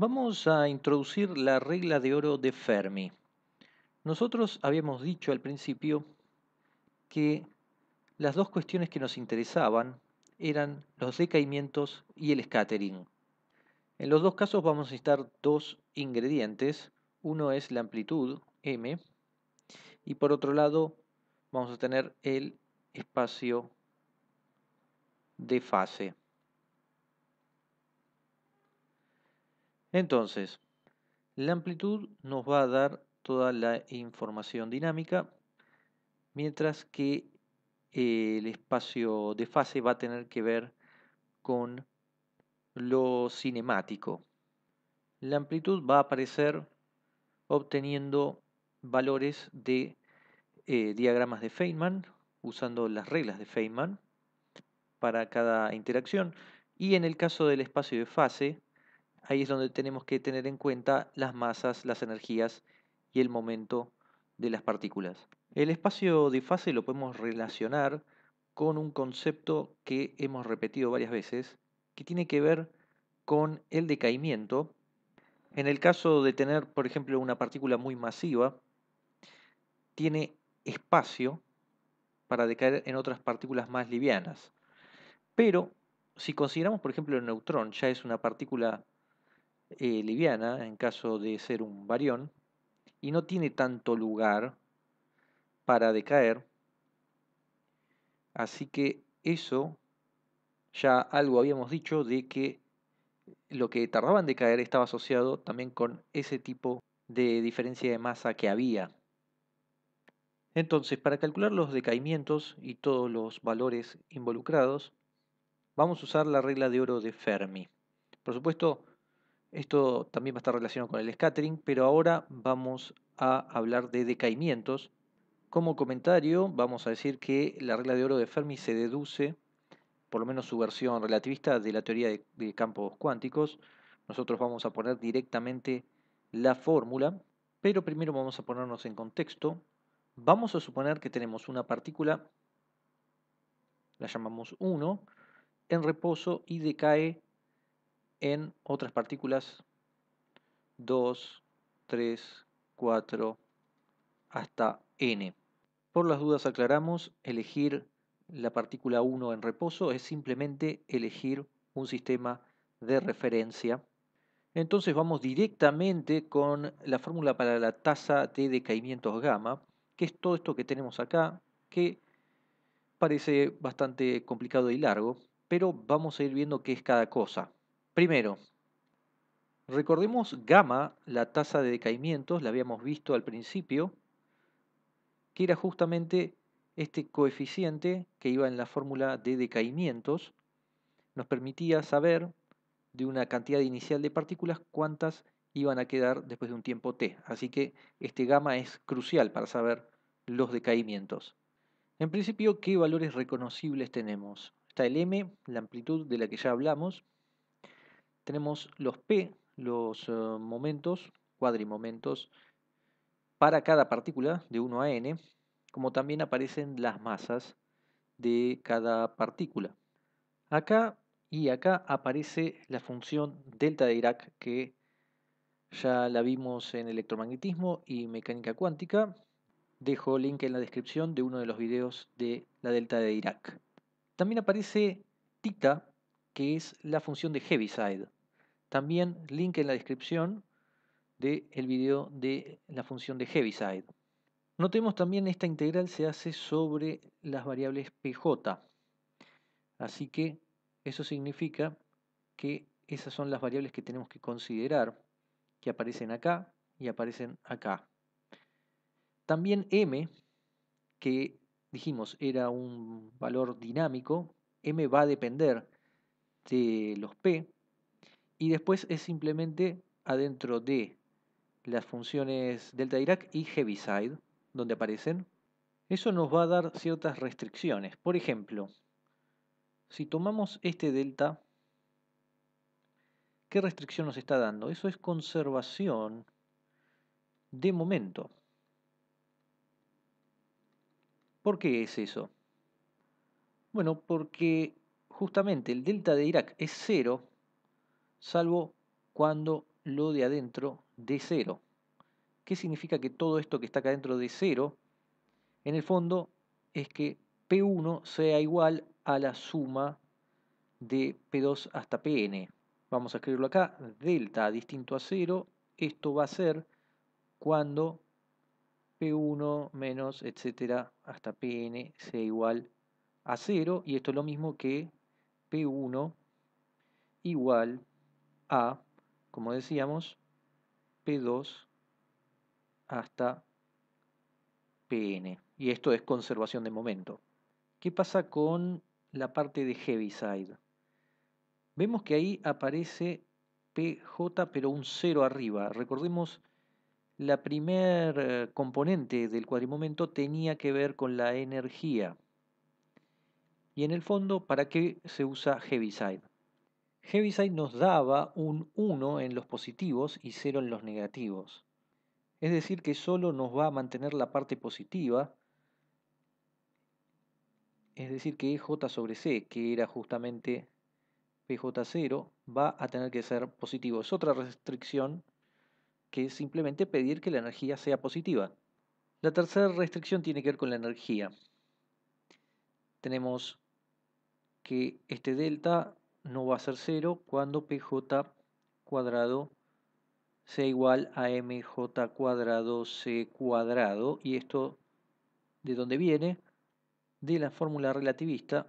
Vamos a introducir la regla de oro de Fermi. Nosotros habíamos dicho al principio que las dos cuestiones que nos interesaban eran los decaimientos y el scattering. En los dos casos vamos a necesitar dos ingredientes. Uno es la amplitud, m, y por otro lado vamos a tener el espacio de fase. Entonces, la amplitud nos va a dar toda la información dinámica, mientras que el espacio de fase va a tener que ver con lo cinemático. La amplitud va a aparecer obteniendo valores de eh, diagramas de Feynman, usando las reglas de Feynman para cada interacción. Y en el caso del espacio de fase, ahí es donde tenemos que tener en cuenta las masas, las energías y el momento de las partículas. El espacio de fase lo podemos relacionar con un concepto que hemos repetido varias veces, que tiene que ver con el decaimiento. En el caso de tener, por ejemplo, una partícula muy masiva, tiene espacio para decaer en otras partículas más livianas. Pero si consideramos, por ejemplo, el neutrón ya es una partícula eh, liviana en caso de ser un barión y no tiene tanto lugar para decaer. Así que eso ya algo habíamos dicho de que lo que tardaba en decaer estaba asociado también con ese tipo de diferencia de masa que había. Entonces, para calcular los decaimientos y todos los valores involucrados, vamos a usar la regla de oro de Fermi. Por supuesto, esto también va a estar relacionado con el scattering, pero ahora vamos a hablar de decaimientos. Como comentario, vamos a decir que la regla de oro de Fermi se deduce, por lo menos su versión relativista, de la teoría de, campos cuánticos. Nosotros vamos a poner directamente la fórmula, pero primero vamos a ponernos en contexto. Vamos a suponer que tenemos una partícula, la llamamos 1, en reposo y decae en otras partículas 2, 3, 4, hasta n. Por las dudas aclaramos, elegir la partícula 1 en reposo es simplemente elegir un sistema de referencia. Entonces vamos directamente con la fórmula para la tasa de decaimientos gamma, que es todo esto que tenemos acá, que parece bastante complicado y largo, pero vamos a ir viendo qué es cada cosa. Primero, recordemos gamma, la tasa de decaimientos, la habíamos visto al principio, que era justamente este coeficiente que iba en la fórmula de decaimientos, nos permitía saber de una cantidad inicial de partículas cuántas iban a quedar después de un tiempo t. Así que este gamma es crucial para saber los decaimientos. En principio, ¿qué valores reconocibles tenemos? Está el m, la amplitud de la que ya hablamos, tenemos los P, los eh, momentos, cuadrimomentos, para cada partícula de 1 a n, como también aparecen las masas de cada partícula. Acá y acá aparece la función delta de Dirac que ya la vimos en electromagnetismo y mecánica cuántica. Dejo link en la descripción de uno de los videos de la delta de Dirac. También aparece tita, que es la función de Heaviside. También link en la descripción del el video de la función de Heaviside. Notemos también esta integral se hace sobre las variables pj. Así que eso significa que esas son las variables que tenemos que considerar, que aparecen acá y aparecen acá. También m, que dijimos era un valor dinámico, m va a depender de los p, y después es simplemente adentro de las funciones delta Dirac y Heaviside, donde aparecen. Eso nos va a dar ciertas restricciones. Por ejemplo, si tomamos este delta, ¿qué restricción nos está dando? Eso es conservación de momento. ¿Por qué es eso? Bueno, porque justamente el delta de Dirac es cero salvo cuando lo de adentro de cero. ¿Qué significa que todo esto que está acá dentro de cero, en el fondo, es que P1 sea igual a la suma de P2 hasta Pn. Vamos a escribirlo acá, delta distinto a cero, esto va a ser cuando P1 menos, etcétera, hasta Pn sea igual a 0, y esto es lo mismo que P1 igual a, como decíamos, P2 hasta Pn. Y esto es conservación de momento. ¿Qué pasa con la parte de Heaviside? Vemos que ahí aparece PJ pero un 0 arriba. Recordemos, la primer eh, componente del cuadrimomento tenía que ver con la energía. Y en el fondo, ¿para qué se usa Heaviside? Heaviside nos daba un 1 en los positivos y 0 en los negativos. Es decir, que solo nos va a mantener la parte positiva. Es decir, que EJ sobre C, que era justamente PJ0, va a tener que ser positivo. Es otra restricción que es simplemente pedir que la energía sea positiva. La tercera restricción tiene que ver con la energía. Tenemos que este delta no va a ser cero cuando pj cuadrado sea igual a mj cuadrado c cuadrado. Y esto, ¿de dónde viene? De la fórmula relativista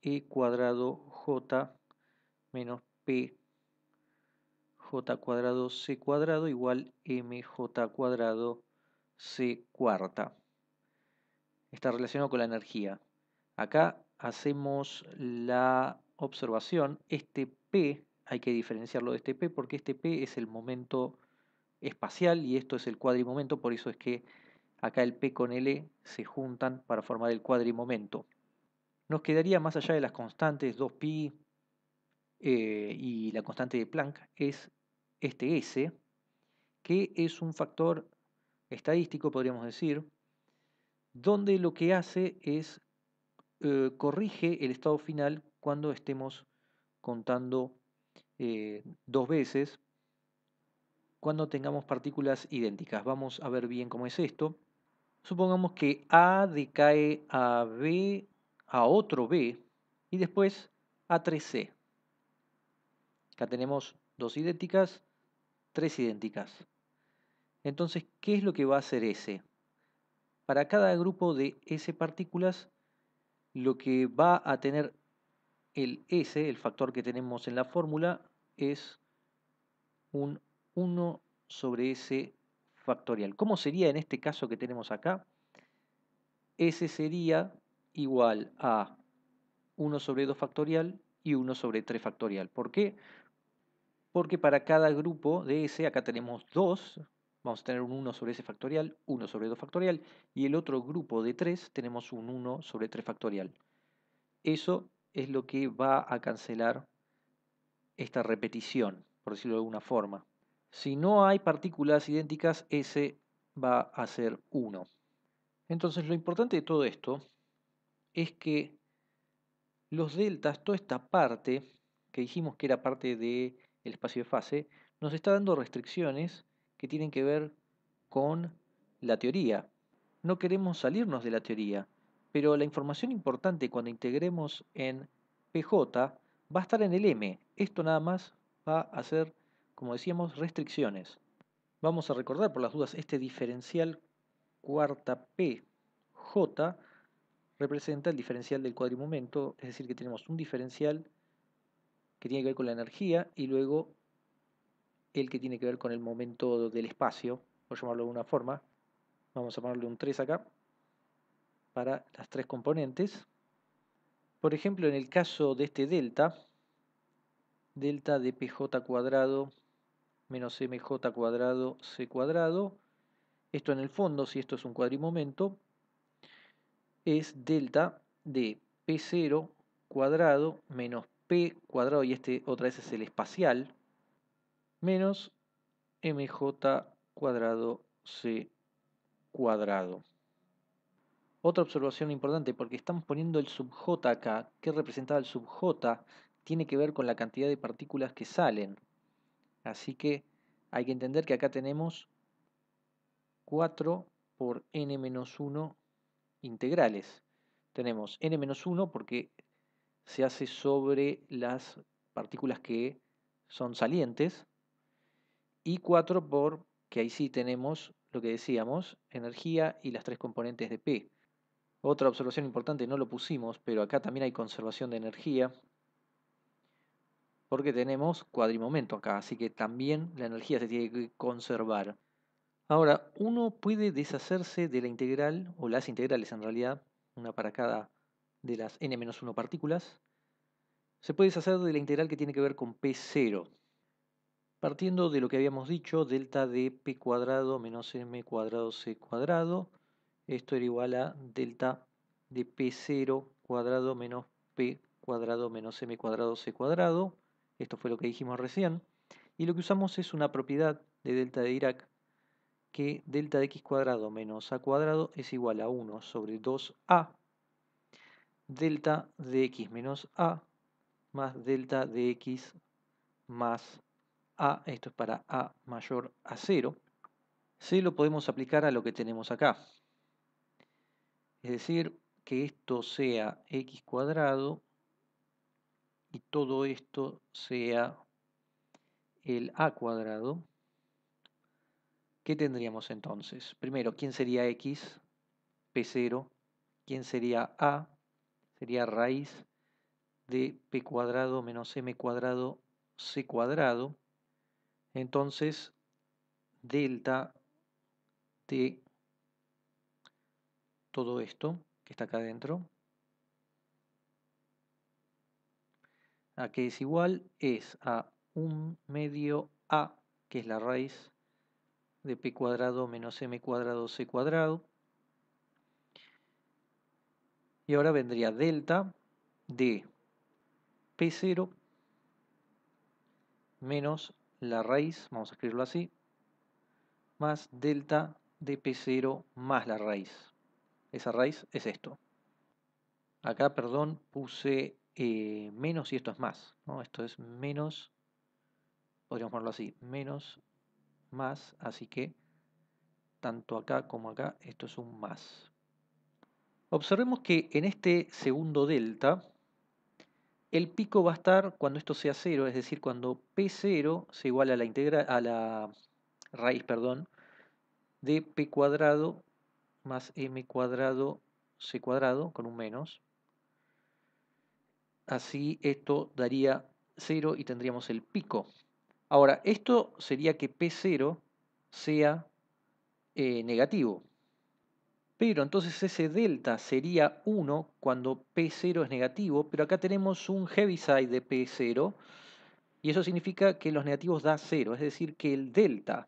e cuadrado j menos p j cuadrado c cuadrado igual mj cuadrado c cuarta. Está relacionado con la energía. Acá hacemos la observación, este P hay que diferenciarlo de este P porque este P es el momento espacial y esto es el cuadrimomento, por eso es que acá el P con L se juntan para formar el cuadrimomento. Nos quedaría más allá de las constantes 2pi eh, y la constante de Planck es este S, que es un factor estadístico, podríamos decir, donde lo que hace es eh, corrige el estado final cuando estemos contando eh, dos veces, cuando tengamos partículas idénticas. Vamos a ver bien cómo es esto. Supongamos que A decae a B, a otro B, y después a 3C. Acá tenemos dos idénticas, tres idénticas. Entonces, ¿qué es lo que va a hacer S? Para cada grupo de S partículas, lo que va a tener el S, el factor que tenemos en la fórmula, es un 1 sobre S factorial. ¿Cómo sería en este caso que tenemos acá? S sería igual a 1 sobre 2 factorial y 1 sobre 3 factorial. ¿Por qué? Porque para cada grupo de S, acá tenemos 2, vamos a tener un 1 sobre S factorial, 1 sobre 2 factorial, y el otro grupo de 3 tenemos un 1 sobre 3 factorial. Eso es lo que va a cancelar esta repetición, por decirlo de alguna forma. Si no hay partículas idénticas, S va a ser 1. Entonces lo importante de todo esto es que los deltas, toda esta parte que dijimos que era parte del espacio de fase, nos está dando restricciones que tienen que ver con la teoría. No queremos salirnos de la teoría, pero la información importante cuando integremos en PJ va a estar en el M. Esto nada más va a ser, como decíamos, restricciones. Vamos a recordar por las dudas este diferencial cuarta PJ representa el diferencial del cuadrimomento, es decir, que tenemos un diferencial que tiene que ver con la energía y luego el que tiene que ver con el momento del espacio, por llamarlo de alguna forma. Vamos a ponerle un 3 acá para las tres componentes. Por ejemplo, en el caso de este delta, delta de pj cuadrado menos mj cuadrado c cuadrado, esto en el fondo, si esto es un cuadrimomento, es delta de p0 cuadrado menos p cuadrado, y este otra vez es el espacial, menos mj cuadrado c cuadrado. Otra observación importante, porque estamos poniendo el sub j acá, ¿qué representaba el sub? Tiene que ver con la cantidad de partículas que salen. Así que hay que entender que acá tenemos 4 por n menos 1 integrales. Tenemos n menos 1 porque se hace sobre las partículas que son salientes y 4 por, que ahí sí tenemos lo que decíamos, energía y las tres componentes de P. Otra observación importante, no lo pusimos, pero acá también hay conservación de energía, porque tenemos cuadrimomento acá, así que también la energía se tiene que conservar. Ahora, uno puede deshacerse de la integral, o las integrales en realidad, una para cada de las n-1 partículas, se puede deshacer de la integral que tiene que ver con P0. Partiendo de lo que habíamos dicho, delta de P cuadrado menos M cuadrado C cuadrado, esto era igual a delta de P0 cuadrado menos P cuadrado menos M cuadrado C cuadrado, esto fue lo que dijimos recién, y lo que usamos es una propiedad de delta de Dirac que delta de x cuadrado menos a cuadrado es igual a 1 sobre 2a delta de x menos a más delta de x más a, esto es para a mayor a 0, se lo podemos aplicar a lo que tenemos acá. Es decir, que esto sea x cuadrado y todo esto sea el a cuadrado ¿Qué tendríamos entonces? Primero, ¿quién sería x? P0. ¿Quién sería a? Sería raíz de p cuadrado menos m cuadrado c cuadrado. Entonces, delta de todo esto que está acá adentro, a qué es igual, es a un medio a, que es la raíz de p cuadrado menos m cuadrado c cuadrado. Y ahora vendría delta de p0 menos la raíz, vamos a escribirlo así, más delta de p0 más la raíz. Esa raíz es esto. Acá, perdón, puse eh, menos y esto es más. ¿no? Esto es menos, podríamos ponerlo así, menos más, así que tanto acá como acá esto es un más. Observemos que en este segundo delta el pico va a estar cuando esto sea cero, es decir, cuando P0 se iguala a la, integra a la raíz perdón, de P cuadrado más M cuadrado C cuadrado con un menos. Así esto daría 0 y tendríamos el pico. Ahora, esto sería que P0 sea eh, negativo. Pero entonces ese delta sería 1 cuando P0 es negativo, pero acá tenemos un Heaviside de P0 y eso significa que los negativos da 0, es decir, que el delta,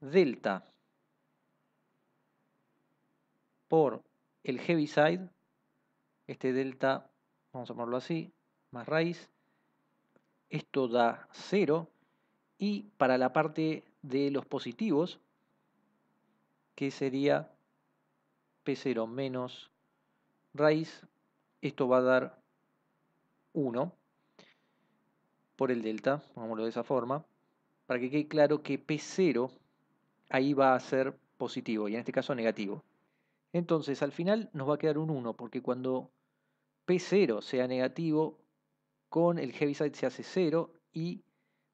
delta por el Heaviside, este delta, vamos a ponerlo así, más raíz, esto da 0 y para la parte de los positivos, que sería P0 menos raíz, esto va a dar 1 por el delta, pongámoslo de esa forma, para que quede claro que P0 ahí va a ser positivo y en este caso negativo. Entonces al final nos va a quedar un 1 porque cuando P0 sea negativo con el Heaviside se hace 0 y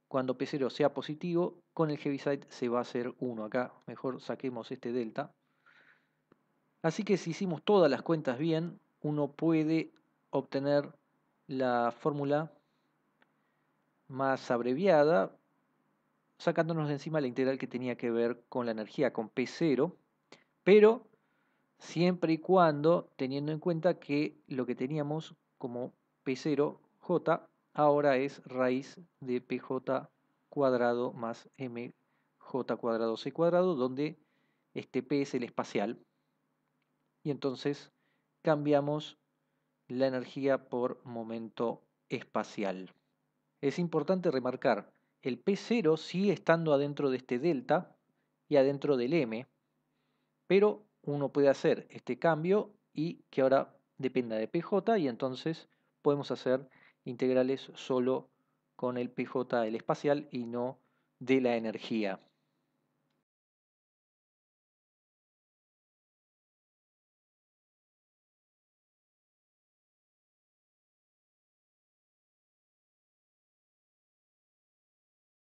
cuando P0 sea positivo, con el Heaviside se va a hacer 1. Acá mejor saquemos este delta. Así que si hicimos todas las cuentas bien, uno puede obtener la fórmula más abreviada, sacándonos de encima la integral que tenía que ver con la energía, con P0, pero siempre y cuando teniendo en cuenta que lo que teníamos como P0 j ahora es raíz de pj cuadrado más mj cuadrado c cuadrado, donde este p es el espacial. Y entonces cambiamos la energía por momento espacial. Es importante remarcar, el P0 sigue estando adentro de este delta y adentro del M, pero uno puede hacer este cambio y que ahora dependa de PJ y entonces podemos hacer integrales solo con el PJ el espacial y no de la energía.